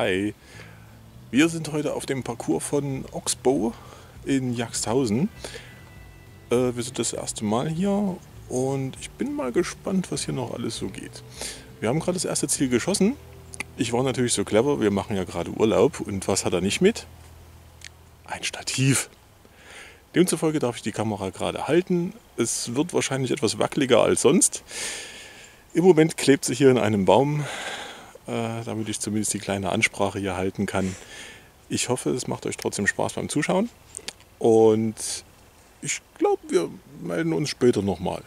Hi. Wir sind heute auf dem Parcours von Oxbow in Jagsthausen. Äh, wir sind das erste Mal hier und ich bin mal gespannt, was hier noch alles so geht. Wir haben gerade das erste Ziel geschossen. Ich war natürlich so clever, wir machen ja gerade Urlaub und was hat er nicht mit? Ein Stativ. Demzufolge darf ich die Kamera gerade halten. Es wird wahrscheinlich etwas wackeliger als sonst. Im Moment klebt sie hier in einem Baum, damit ich zumindest die kleine Ansprache hier halten kann. Ich hoffe, es macht euch trotzdem Spaß beim Zuschauen. Und ich glaube, wir melden uns später nochmal.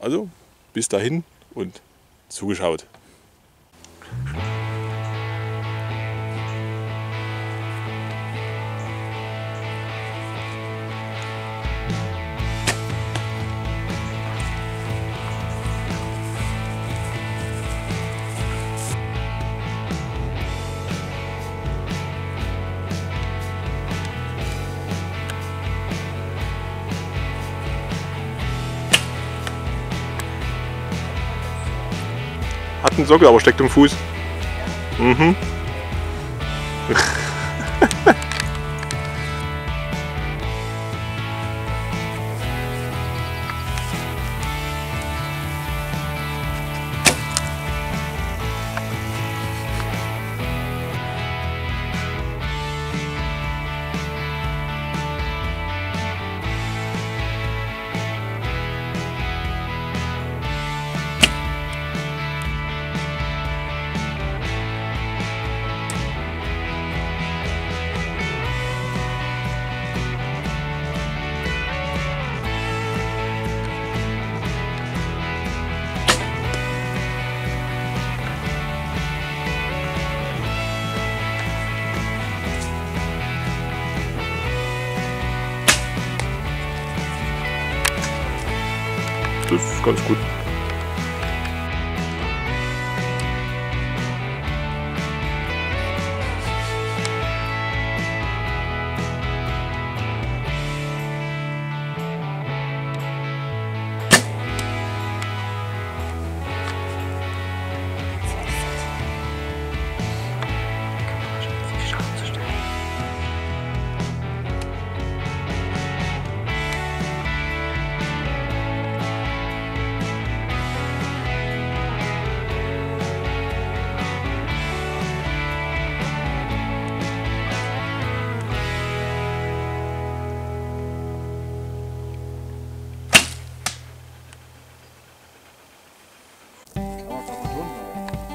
Also, bis dahin und zugeschaut. Einen Sockel, aber steckt im Fuß. Mhm. Ganz gut.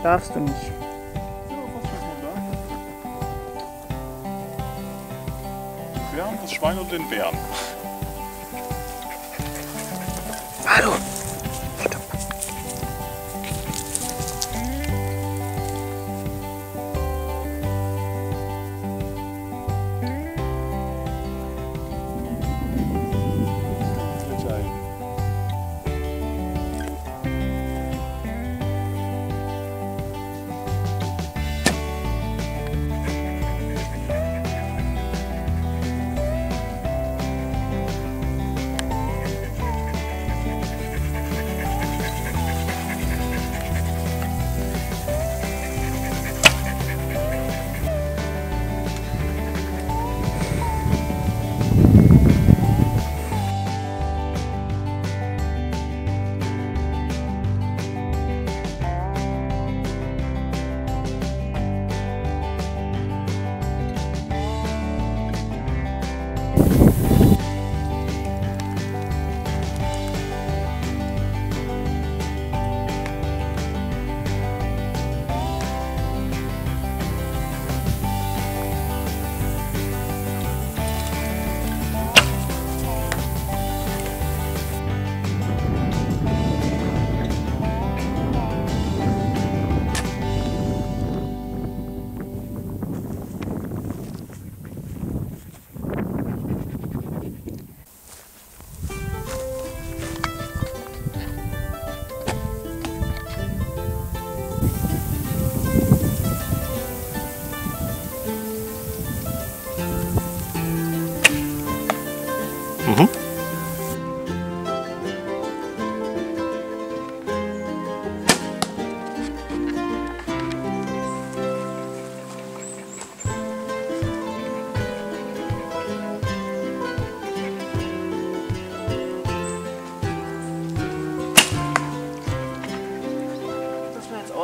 Darfst du nicht. Wir haben das Schwein und den Bären. Hallo.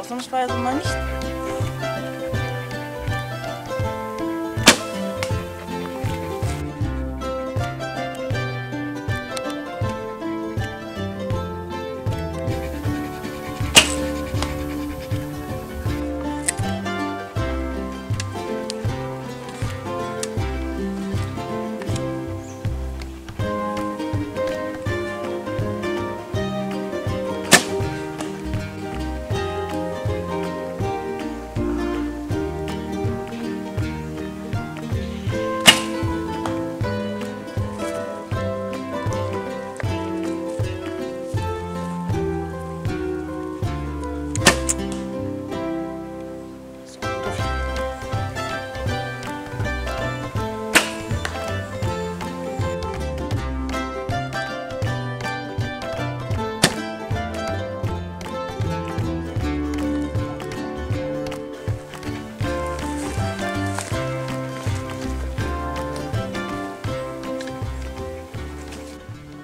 Ausnahmsweise mal nicht.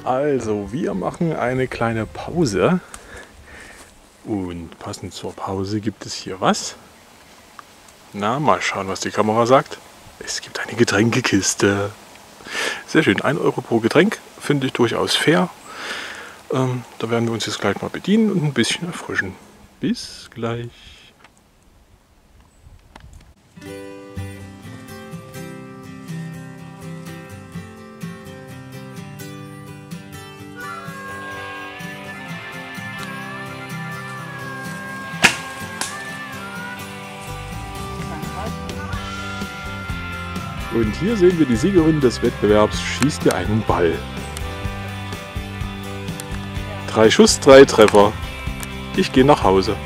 Also, wir machen eine kleine Pause. Und passend zur Pause gibt es hier was. Na, mal schauen, was die Kamera sagt. Es gibt eine Getränkekiste. Sehr schön, 1 Euro pro Getränk finde ich durchaus fair. Ähm, da werden wir uns jetzt gleich mal bedienen und ein bisschen erfrischen. Bis gleich. Und hier sehen wir die Siegerin des Wettbewerbs schießt dir einen Ball. Drei Schuss, drei Treffer. Ich gehe nach Hause.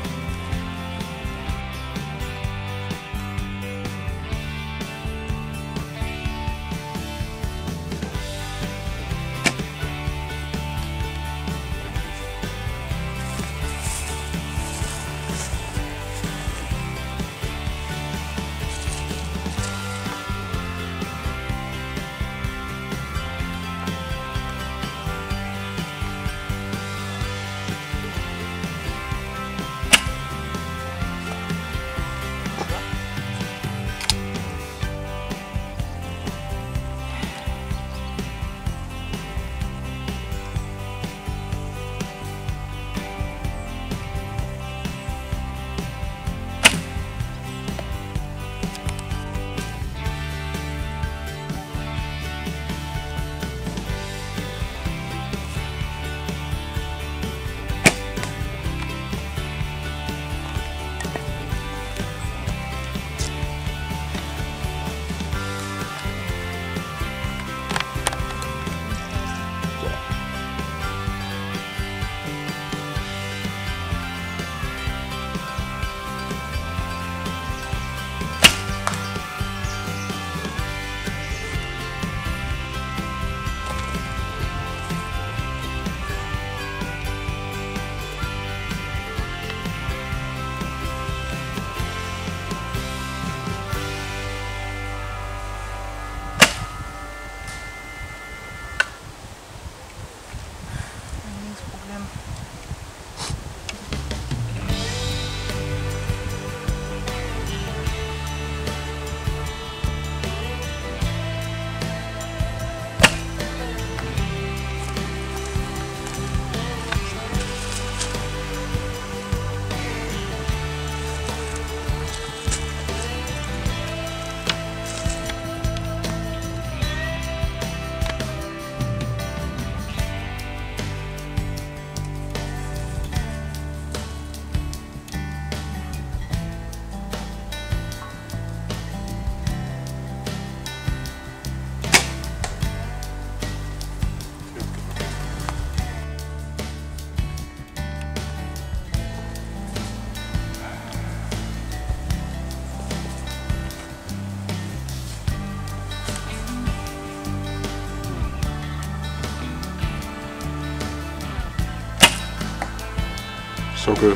Sockel.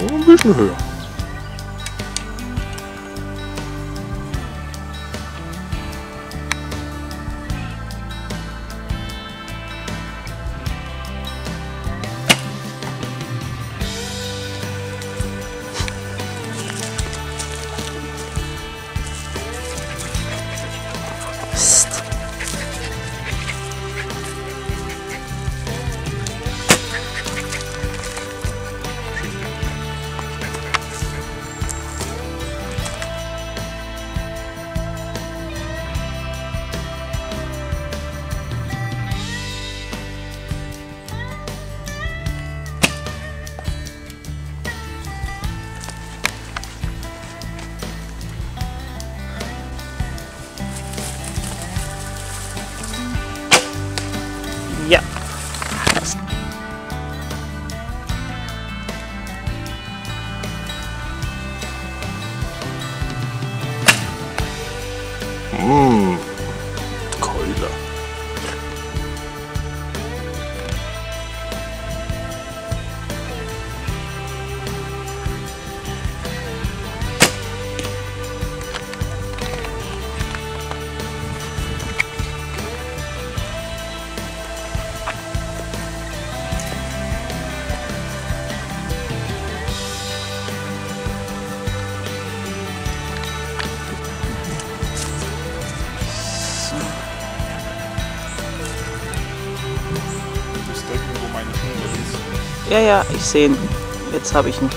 Oh, ein bisschen höher. Ja, ja, ich sehe ihn. Jetzt habe ich ihn.